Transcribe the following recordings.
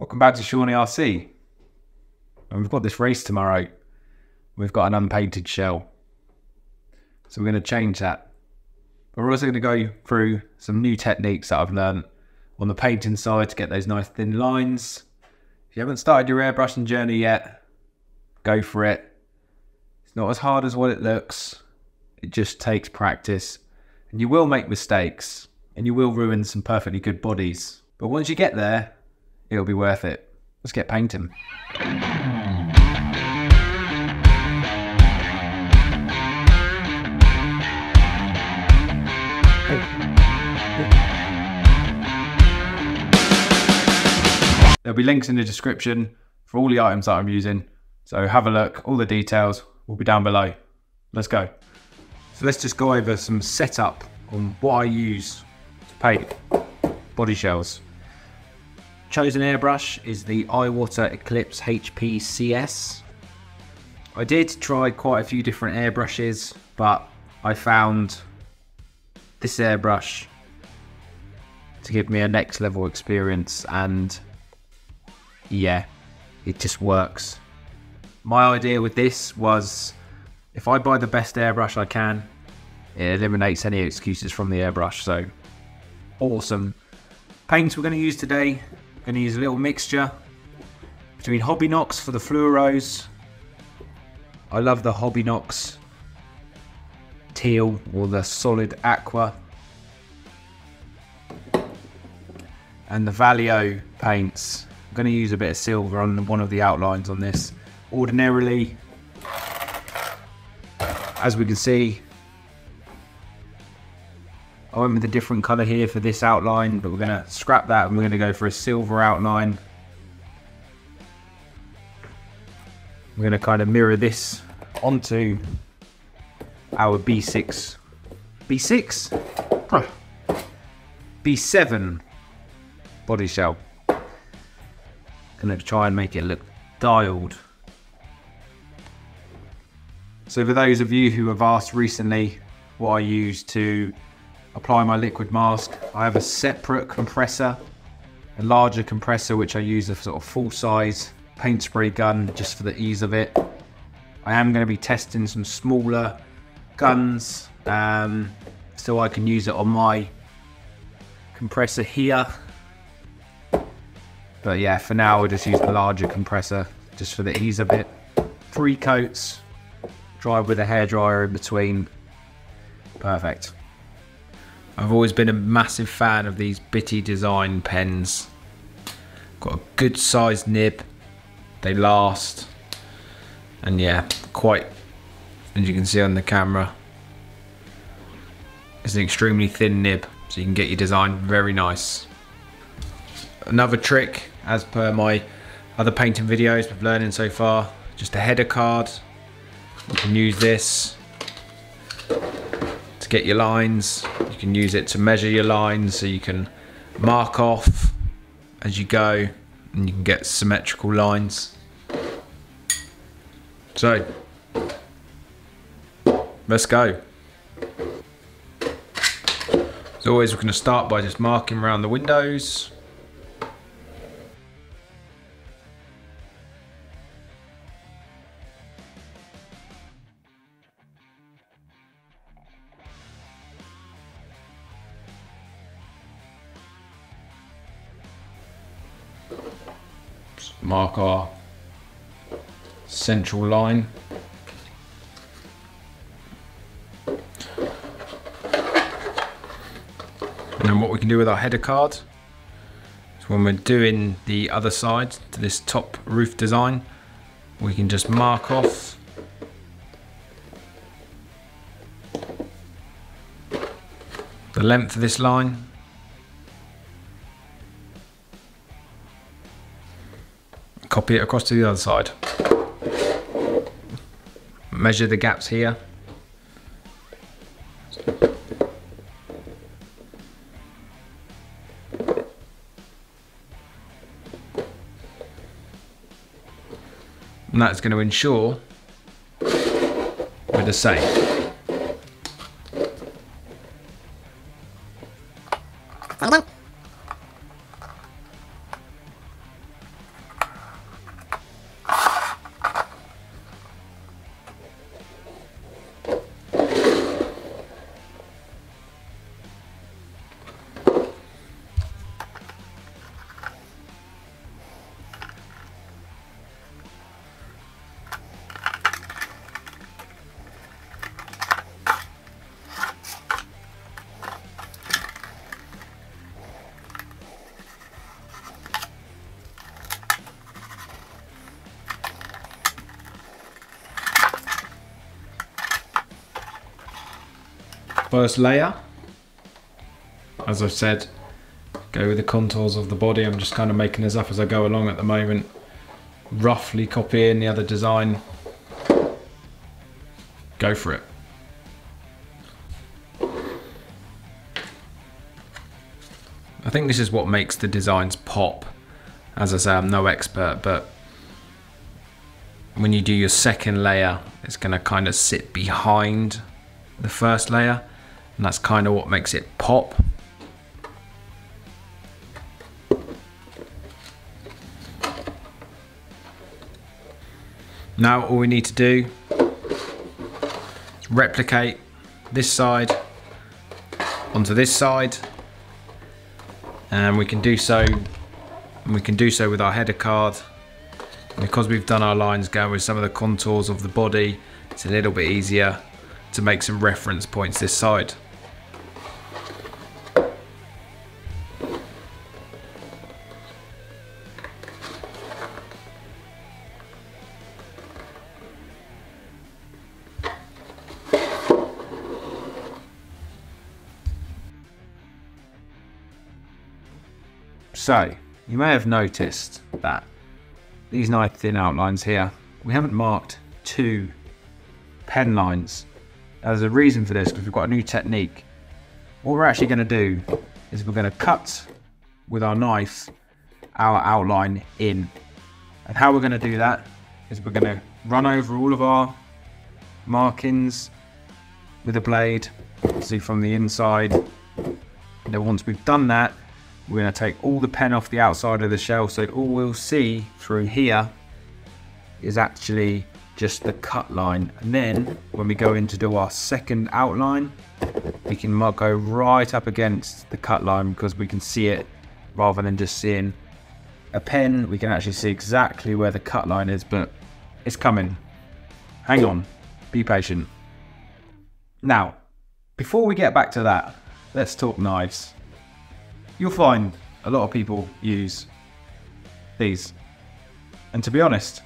Welcome back to Seany RC. And we've got this race tomorrow. We've got an unpainted shell. So we're going to change that. But we're also going to go through some new techniques that I've learned on the painting side to get those nice thin lines. If you haven't started your airbrushing journey yet, go for it. It's not as hard as what it looks. It just takes practice. And you will make mistakes. And you will ruin some perfectly good bodies. But once you get there, it'll be worth it. Let's get painting. There'll be links in the description for all the items that I'm using. So have a look, all the details will be down below. Let's go. So let's just go over some setup on what I use to paint body shells. Chosen airbrush is the Iwata Eclipse HP CS. I did try quite a few different airbrushes, but I found this airbrush to give me a next level experience and yeah, it just works. My idea with this was if I buy the best airbrush I can, it eliminates any excuses from the airbrush. So awesome. Paints we're going to use today, going to use a little mixture between Hobbynox for the fluoros. I love the Hobbynox teal or the solid aqua. And the Vallejo paints. I'm going to use a bit of silver on one of the outlines on this. Ordinarily, as we can see, I went with a different colour here for this outline, but we're going to scrap that and we're going to go for a silver outline. We're going to kind of mirror this onto our B6. B6? B7 body shell. Gonna try and make it look dialed. So for those of you who have asked recently what I use to apply my liquid mask, I have a separate compressor, a larger compressor which I use a sort of full size paint spray gun just for the ease of it. I am going to be testing some smaller guns um, so I can use it on my compressor here. But yeah, for now we'll just use the larger compressor just for the ease of it. Three coats, dry with a hairdryer in between. Perfect. I've always been a massive fan of these Bittydesign pens. Got a good sized nib, they last, and yeah, quite, as you can see on the camera, it's an extremely thin nib, so you can get your design very nice. Another trick, as per my other painting videos with learning so far, just a header card. You can use this get your lines. You can use it to measure your lines so you can mark off as you go and you can get symmetrical lines. So, let's go. As always, we're going to start by just marking around the windows. Mark our central line. And then what we can do with our header card is when we're doing the other side to this top roof design, we can just mark off the length of this line copy it across to the other side. Measure the gaps here. And that's going to ensure we're the same. First layer. As I've said, go with the contours of the body. I'm just kind of making this up as I go along at the moment. Roughly copying the other design. Go for it. I think this is what makes the designs pop. As I say, I'm no expert, but when you do your second layer, it's going to kind of sit behind the first layer, and that's kind of what makes it pop. Now all we need to do is replicate this side onto this side. And we can do so we can do so with our header card. Because we've done our lines going with some of the contours of the body it's a little bit easier to make some reference points this side So, you may have noticed that these nice thin outlines here, we haven't marked two pen lines. There's a reason for this because we've got a new technique. What we're actually going to do is we're going to cut with our knife our outline in. And how we're going to do that is we're going to run over all of our markings with a blade, see from the inside. Then once we've done that, we're going to take all the pen off the outside of the shell so all we'll see through here is actually just the cut line. And then when we go in to do our second outline we can go right up against the cut line because we can see it rather than just seeing a pen. We can actually see exactly where the cut line is but it's coming. Hang on be patient. Now before we get back to that let's talk knives you'll find a lot of people use these. And to be honest,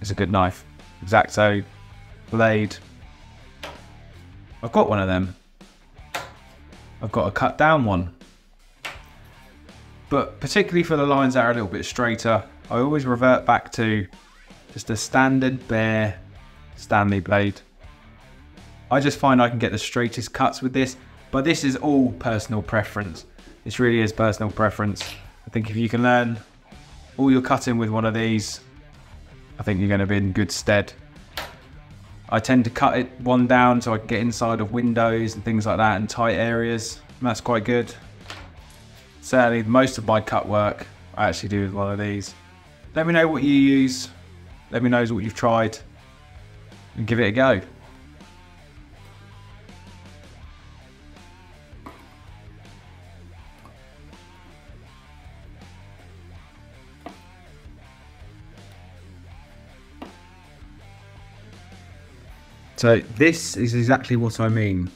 it's a good knife. X-Acto, blade. I've got one of them. I've got a cut down one. But particularly for the lines that are a little bit straighter, I always revert back to just a standard bare Stanley blade. I just find I can get the straightest cuts with this, but this is all personal preference. This really is personal preference. I think if you can learn all your cutting with one of these, I think you're going to be in good stead. I tend to cut it one down so I can get inside of windows and things like that and tight areas. And that's quite good. Certainly most of my cut work I actually do with one of these. Let me know what you use. Let me know what you've tried and give it a go. So this is exactly what I mean.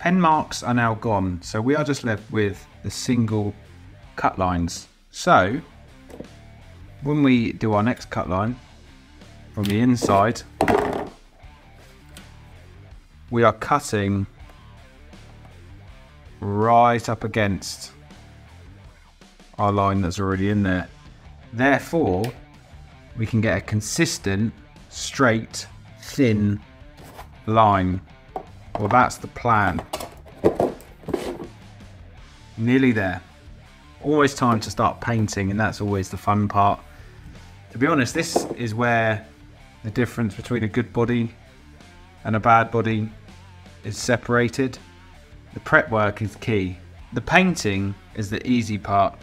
Pen marks are now gone, so we are just left with the single cut lines. So when we do our next cut line from the inside, we are cutting right up against our line that's already in there. Therefore, we can get a consistent, straight, thin line. Well, that's the plan. Nearly there. Always time to start painting, and that's always the fun part. To be honest, this is where the difference between a good body and a bad body is separated. The prep work is key. The painting is the easy part.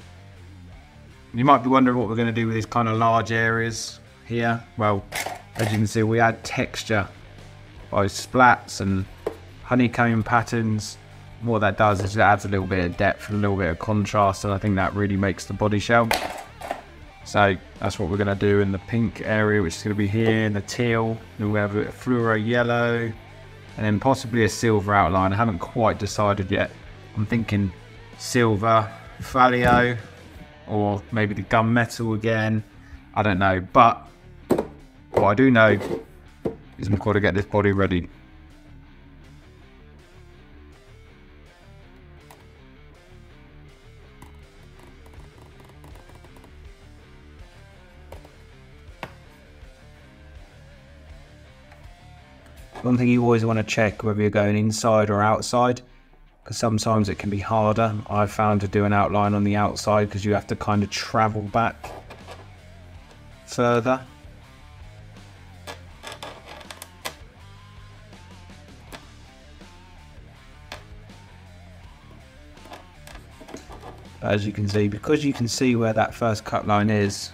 You might be wondering what we're going to do with these kind of large areas here. Well, as you can see, we add texture by splats and honeycomb patterns. What that does is it adds a little bit of depth and a little bit of contrast and I think that really makes the body shell. So that's what we're going to do in the pink area which is going to be here, in the teal, then we have a fluoro yellow and then possibly a silver outline. I haven't quite decided yet. I'm thinking silver, Vallejo or maybe the gunmetal again. I don't know, but what I do know is got to get this body ready. One thing you always want to check whether you're going inside or outside because sometimes it can be harder. I found to do an outline on the outside because you have to kind of travel back further As you can see, because you can see where that first cut line is,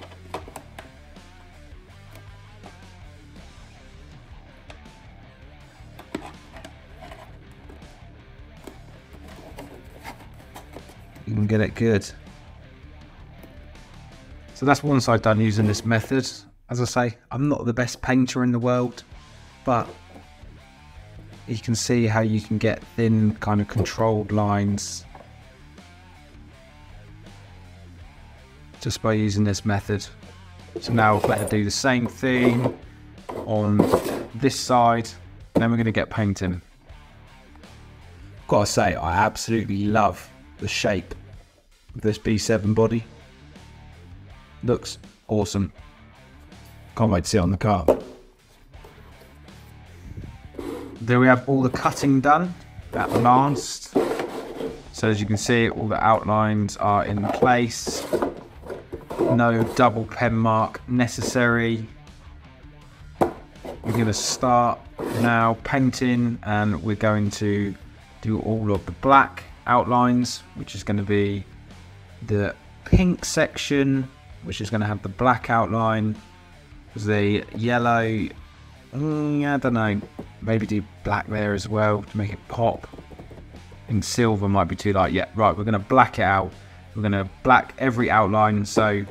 you can get it good. So that's one side done using this method. As I say, I'm not the best painter in the world, but you can see how you can get thin kind of controlled lines just by using this method. So now we're going to do the same thing on this side, then we're going to get painting. Gotta say, I absolutely love the shape of this B7 body. Looks awesome. Can't wait to see it on the car. There we have all the cutting done at last. So as you can see, all the outlines are in place. No double pen mark necessary. We're going to start now painting and we're going to do all of the black outlines, which is going to be the pink section, which is going to have the black outline, the yellow, mm, I don't know, maybe do black there as well to make it pop. And silver might be too light. Yeah, right, we're going to black it out. We're going to black every outline. So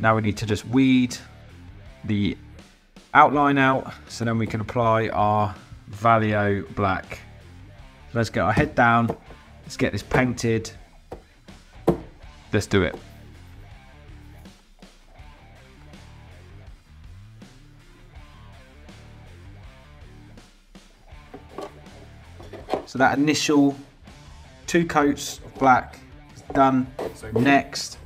now we need to just weed the outline out so then we can apply our Vallejo black. let's get our head down. Let's get this painted. Let's do it. So that initial two coats of black is done. Next,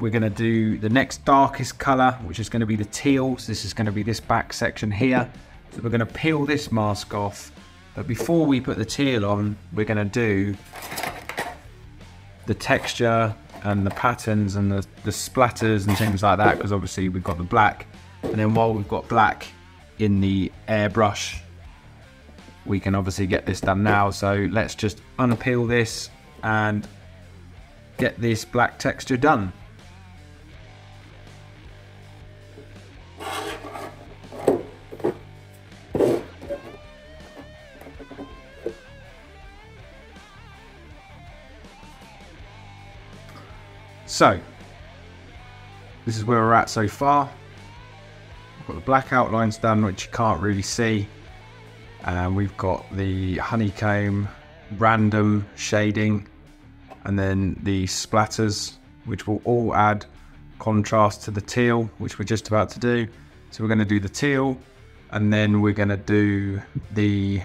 we're going to do the next darkest color, which is going to be the teal. So this is going to be this back section here. So we're going to peel this mask off. But before we put the teal on, we're going to do the texture and the patterns and the, the splatters and things like that because obviously we've got the black and then while we've got black in the airbrush we can obviously get this done now. So let's just unpeel this and get this black texture done. So, this is where we're at so far. I've got the black outlines done, which you can't really see and we've got the honeycomb random shading and then the splatters which will all add contrast to the teal which we're just about to do. So we're going to do the teal and then we're going to do the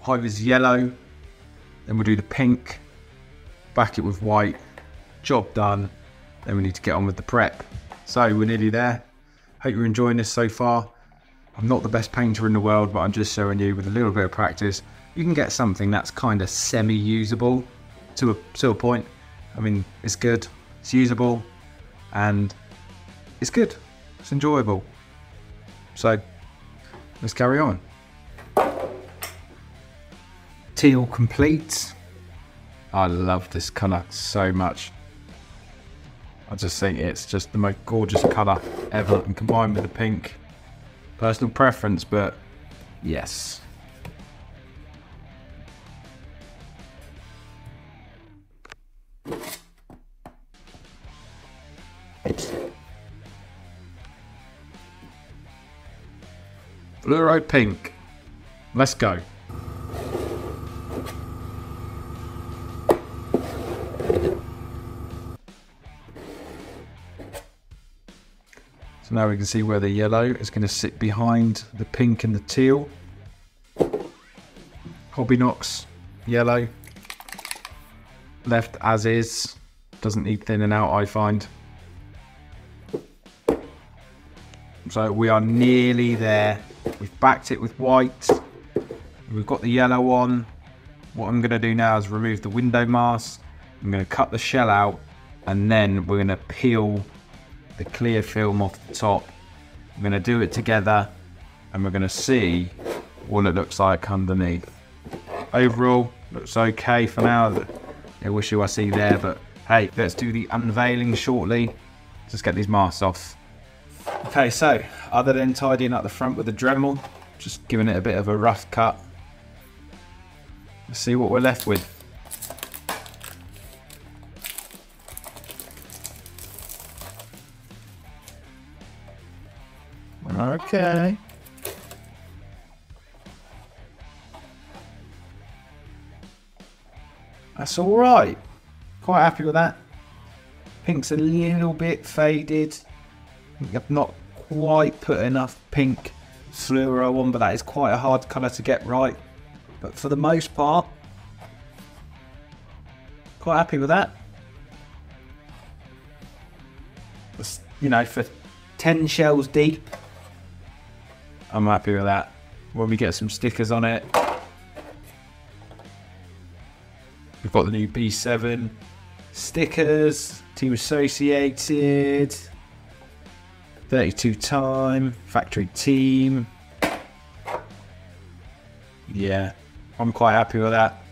high-vis yellow then we'll do the pink back it with white job done. Then we need to get on with the prep. So we're nearly there. Hope you're enjoying this so far. I'm not the best painter in the world, but I'm just showing you with a little bit of practice, you can get something that's kind of semi-usable to a, to a point. I mean, it's good, it's usable, and it's good, it's enjoyable. So, let's carry on. Teal complete. I love this colour so much. I just think it's just the most gorgeous colour ever and combined with the pink Personal preference, but yes. Fluoro pink. Let's go. So now we can see where the yellow is going to sit behind the pink and the teal. Hobbynox yellow. Left as is. Doesn't need thinning out, I find. So we are nearly there. We've backed it with white. We've got the yellow on. What I'm going to do now is remove the window mask. I'm going to cut the shell out and then we're going to peel the clear film off the top. I'm going to do it together and we're going to see what it looks like underneath. Overall, looks okay for now. I wish you I see there, but hey, let's do the unveiling shortly. Just get these masks off. Okay, so other than tidying up the front with the Dremel, just giving it a bit of a rough cut. Let's see what we're left with. Okay. That's all right. Quite happy with that. Pink's a little bit faded. I've not quite put enough pink fluoro on, but that is quite a hard colour to get right. But for the most part, quite happy with that. You know, for 10 shells deep, I'm happy with that. When we get some stickers on it, we've got the new B7 stickers, Team Associated, 32 time, factory team. Yeah, I'm quite happy with that.